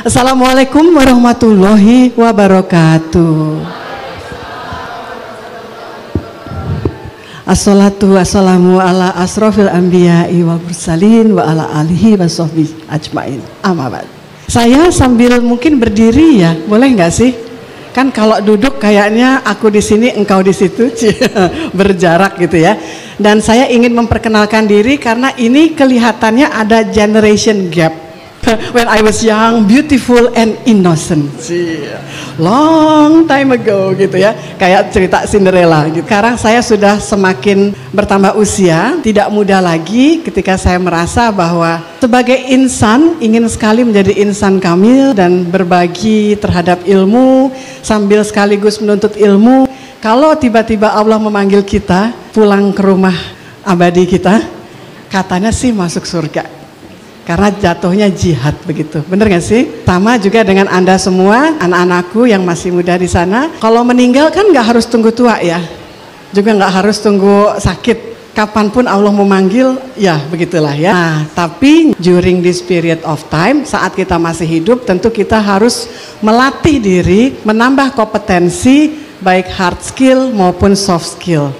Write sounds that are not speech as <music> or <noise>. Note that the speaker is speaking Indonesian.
Assalamualaikum warahmatullahi wabarakatuh. Assalatu wassalamu ala asrofil anbiya'i wa mursalin wa ala alihi wa ajmain. Amma Saya sambil mungkin berdiri ya, boleh nggak sih? Kan kalau duduk kayaknya aku di sini, engkau di situ, <laughs> berjarak gitu ya. Dan saya ingin memperkenalkan diri karena ini kelihatannya ada generation gap <laughs> when I was young, beautiful and innocent. Long time ago gitu ya. Kayak cerita Cinderella gitu. Sekarang saya sudah semakin bertambah usia, tidak muda lagi ketika saya merasa bahwa sebagai insan ingin sekali menjadi insan kamil dan berbagi terhadap ilmu sambil sekaligus menuntut ilmu. Kalau tiba-tiba Allah memanggil kita pulang ke rumah abadi kita, katanya sih masuk surga karena jatuhnya jihad begitu. Bener gak sih? Sama juga dengan Anda semua, anak-anakku yang masih muda di sana. Kalau meninggal kan gak harus tunggu tua ya. Juga gak harus tunggu sakit. Kapan pun Allah memanggil, ya begitulah ya. Nah, tapi during this period of time, saat kita masih hidup, tentu kita harus melatih diri, menambah kompetensi, baik hard skill maupun soft skill.